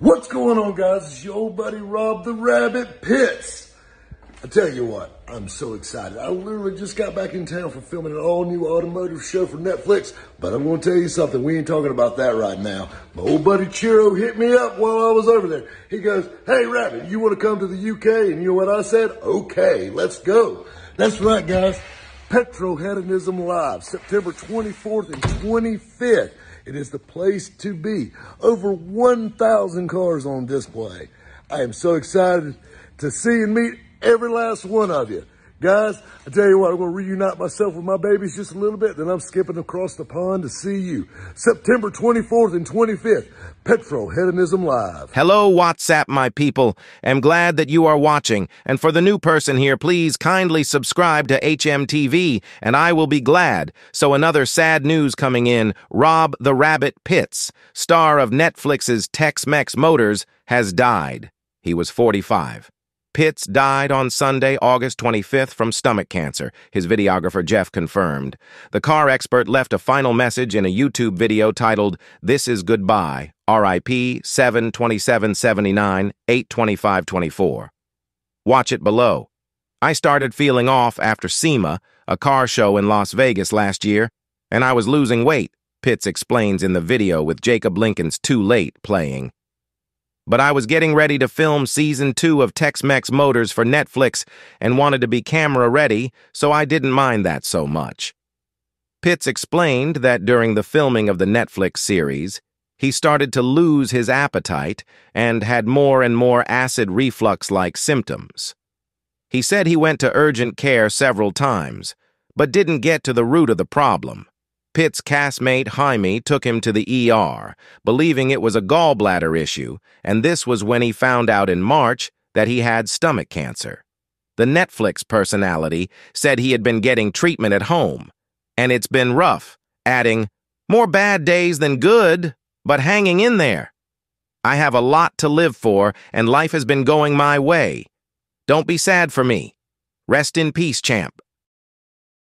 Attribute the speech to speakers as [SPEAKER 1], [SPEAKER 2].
[SPEAKER 1] What's going on, guys? It's your old buddy Rob the Rabbit Pitts. I tell you what, I'm so excited. I literally just got back in town for filming an all new automotive show for Netflix, but I'm going to tell you something. We ain't talking about that right now. My old buddy Chiro hit me up while I was over there. He goes, Hey, Rabbit, you want to come to the UK? And you know what I said? Okay, let's go. That's right, guys. Petrolheadonism Live, September 24th and 25th. It is the place to be. Over 1,000 cars on display. I am so excited to see and meet every last one of you. Guys, I tell you what, I'm going to reunite myself with my babies just a little bit, then I'm skipping across the pond to see you. September 24th and 25th, Petrolheadonism Live.
[SPEAKER 2] Hello, WhatsApp, my people. Am glad that you are watching. And for the new person here, please kindly subscribe to HMTV, and I will be glad. So another sad news coming in. Rob the Rabbit Pitts, star of Netflix's Tex-Mex Motors, has died. He was 45. Pitts died on Sunday, August 25th from stomach cancer, his videographer Jeff confirmed. The car expert left a final message in a YouTube video titled, This is Goodbye, RIP 72779 82524. Watch it below. I started feeling off after SEMA, a car show in Las Vegas last year, and I was losing weight, Pitts explains in the video with Jacob Lincoln's Too Late playing. But I was getting ready to film season two of Tex-Mex Motors for Netflix and wanted to be camera ready, so I didn't mind that so much. Pitts explained that during the filming of the Netflix series, he started to lose his appetite and had more and more acid reflux-like symptoms. He said he went to urgent care several times, but didn't get to the root of the problem. Pitt's castmate Jaime took him to the ER, believing it was a gallbladder issue, and this was when he found out in March that he had stomach cancer. The Netflix personality said he had been getting treatment at home, and it's been rough, adding, more bad days than good, but hanging in there. I have a lot to live for, and life has been going my way. Don't be sad for me. Rest in peace, champ.